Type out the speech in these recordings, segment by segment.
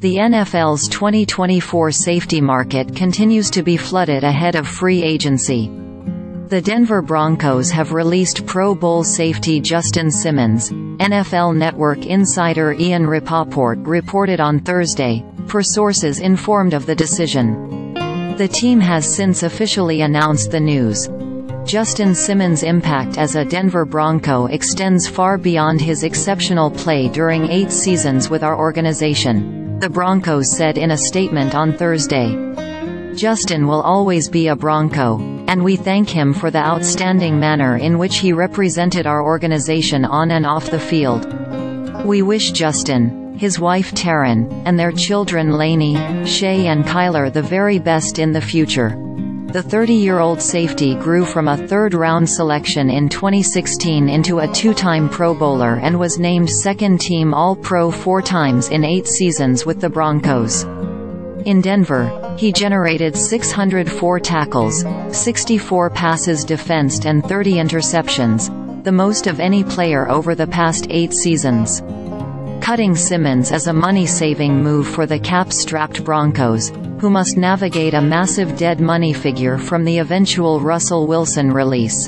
The NFL's 2024 safety market continues to be flooded ahead of free agency. The Denver Broncos have released Pro Bowl safety Justin Simmons, NFL Network insider Ian Rapoport reported on Thursday, per sources informed of the decision. The team has since officially announced the news. Justin Simmons' impact as a Denver Bronco extends far beyond his exceptional play during eight seasons with our organization, the Broncos said in a statement on Thursday. Justin will always be a Bronco, and we thank him for the outstanding manner in which he represented our organization on and off the field. We wish Justin, his wife Taryn, and their children Laney, Shae and Kyler the very best in the future. The 30-year-old safety grew from a third-round selection in 2016 into a two-time Pro Bowler and was named second-team All-Pro four times in eight seasons with the Broncos. In Denver, he generated 604 tackles, 64 passes defensed and 30 interceptions, the most of any player over the past eight seasons. Cutting Simmons is a money-saving move for the cap-strapped Broncos, who must navigate a massive dead money figure from the eventual Russell Wilson release.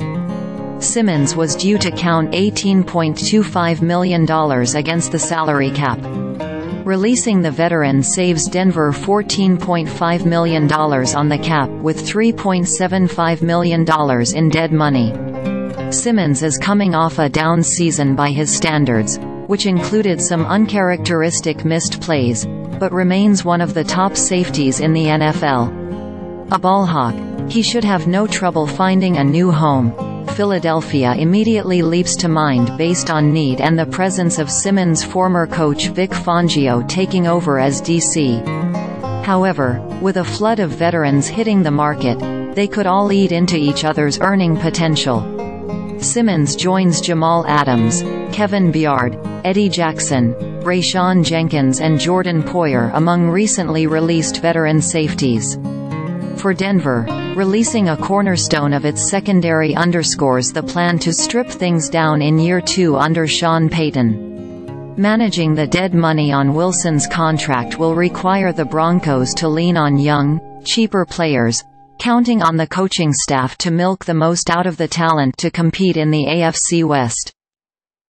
Simmons was due to count $18.25 million against the salary cap. Releasing the veteran saves Denver $14.5 million on the cap with $3.75 million in dead money. Simmons is coming off a down season by his standards, which included some uncharacteristic missed plays, but remains one of the top safeties in the NFL. A ball hawk, he should have no trouble finding a new home, Philadelphia immediately leaps to mind based on need and the presence of Simmons' former coach Vic Fangio taking over as DC. However, with a flood of veterans hitting the market, they could all eat into each other's earning potential. Simmons joins Jamal Adams, Kevin Byard, Eddie Jackson, Rayshawn Jenkins and Jordan Poyer among recently released veteran safeties. For Denver, releasing a cornerstone of its secondary underscores the plan to strip things down in year two under Sean Payton. Managing the dead money on Wilson's contract will require the Broncos to lean on young, cheaper players, counting on the coaching staff to milk the most out of the talent to compete in the AFC West.